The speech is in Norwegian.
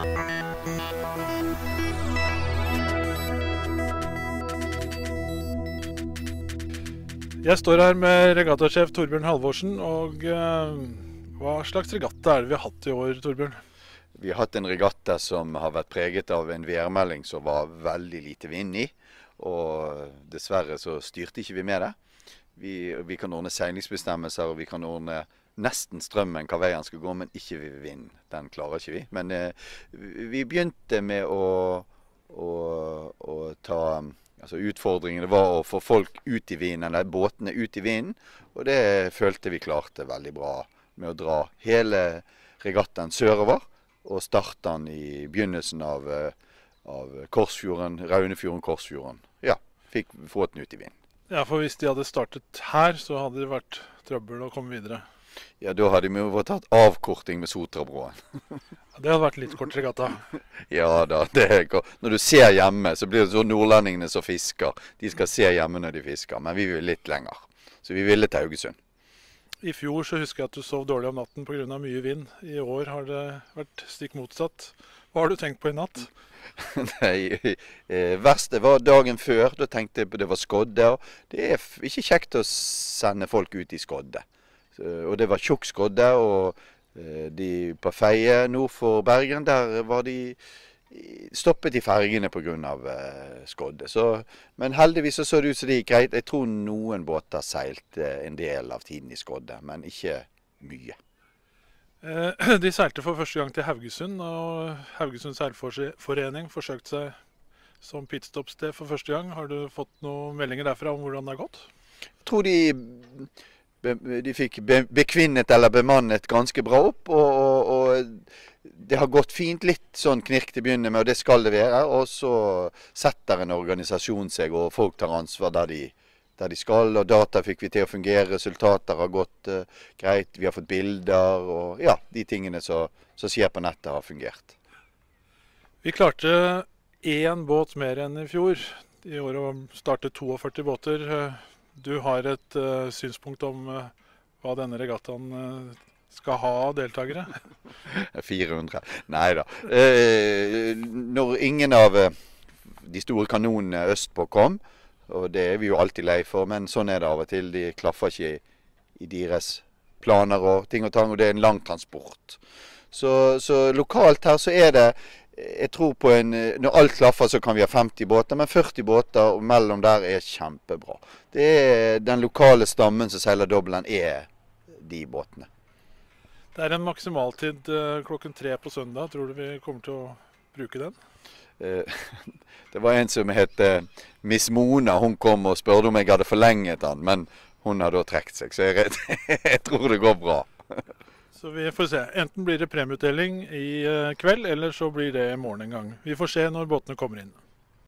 Jeg står her med regattasjef Torbjørn Halvorsen. og eh, Hva slags regatta er det vi har hatt i år, Torbjørn? Vi har hatt en regatta som har vært preget av en værmelding som var veldig lite vind i. Og dessverre så styrte ikke vi med det. Vi, vi kan ordne seilingsbestemmelser og vi kan ordne nesten strømmen hva veien skal gå, men ikke vind. Den klarer ikke vi. Men eh, vi begynte med å, å, å ta Altså Utfordringene var å få folk ut i vinden, eller båtene ut i vinden. Og det følte vi klarte veldig bra med å dra hele regattaen sørover. Og starte den i begynnelsen av, eh, av Korsfjorden, Raunefjorden-Korsfjorden. Ja, fikk få den ut i vinden. Ja, for hvis de hadde startet her, så hadde det vært trøbbel å komme videre. Ja, da hadde vi jo tatt avkorting med Sotrabroen. Det hadde vært litt kort gata. ja da. det når du ser hjemme, så blir det sånn nordlendingene som fisker. De skal se hjemme når de fisker. Men vi vil litt lenger. Så vi ville til Haugesund. I fjor så husker jeg at du sov dårlig om natten pga. mye vind. I år har det vært stikk motsatt. Hva har du tenkt på i natt? Nei, eh, det var dagen før. Da tenkte jeg på det var skodde. Det er ikke kjekt å sende folk ut i skodde. Og det var tjukk skodde. Og eh, de på Feie nord for Bergen, der var de stoppet i fergene pga. Eh, skodde. Så, men heldigvis så, så det ut som det gikk greit. Jeg tror noen båter seilte en del av tiden i skodde, men ikke mye. Eh, de seilte for første gang til Haugesund, og Haugesund seilforening forsøkte seg som pitstop-sted for første gang. Har du fått noen meldinger derfra om hvordan det har gått? Jeg tror de de fikk bekvinnet eller bemannet ganske bra opp. Og, og, og, det har gått fint. Litt sånn knirk til å begynne med, og det skal det være. Og så setter en organisasjon seg, og folk tar ansvar der de, der de skal. Og data fikk vi til å fungere. Resultater har gått uh, greit. Vi har fått bilder. Og ja, de tingene som skjer på nettet, har fungert. Vi klarte én båt mer enn i fjor. I år startet 42 båter. Du har et uh, synspunkt om uh, hva denne regattaen uh, skal ha av deltakere? 400. Nei da. når ingen av de store kanonene østpå kom, og det er vi jo alltid lei for, men sånn er det av og til. De klaffer ikke i, i deres planer og ting og tang, og det er en lang transport. Så, så lokalt her så er det jeg tror på en Når alt klaffer, så kan vi ha 50 båter, men 40 båter og mellom der er kjempebra. Det er Den lokale stammen som seiler dobbelen, er de båtene. Det er en maksimaltid eh, klokken tre på søndag. Tror du vi kommer til å bruke den? Eh, det var en som het eh, Miss Mona. Hun kom og spurte om jeg hadde forlenget den, men hun har da trukket seg. Så jeg, jeg tror det går bra. Så vi får se. Enten blir det premieutdeling i eh, kveld, eller så blir det i morgen en gang. Vi får se når båtene kommer inn.